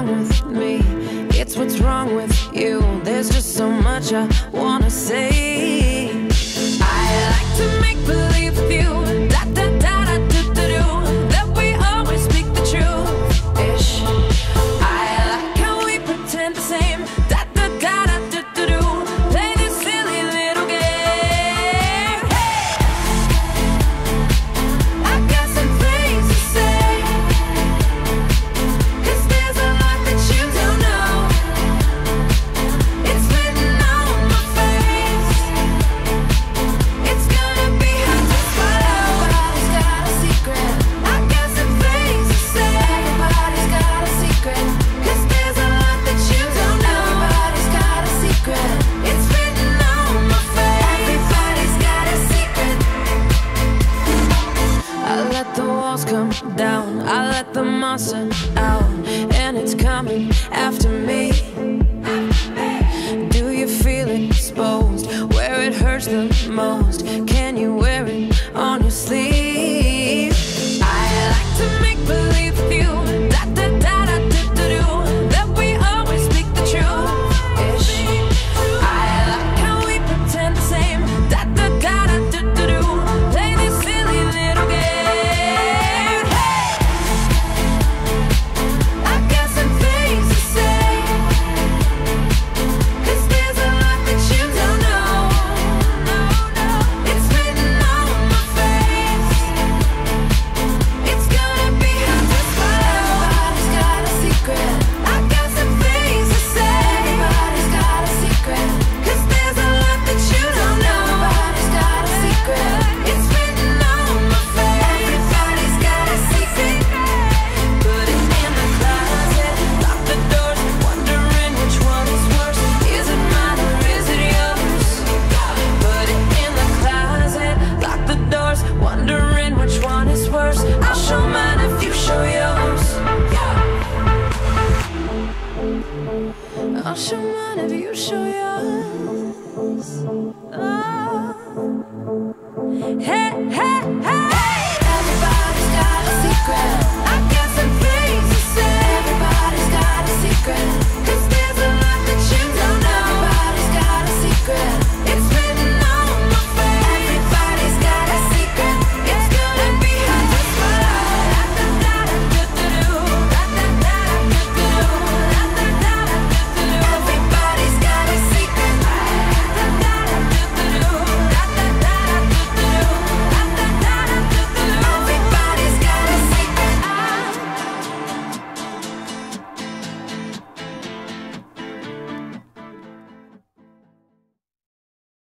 wrong with me, it's what's wrong with you. There's just so much I wanna say. down. I let the monster out, and it's coming after me. Do you feel exposed where it hurts the most? Can you wear it on your sleeve?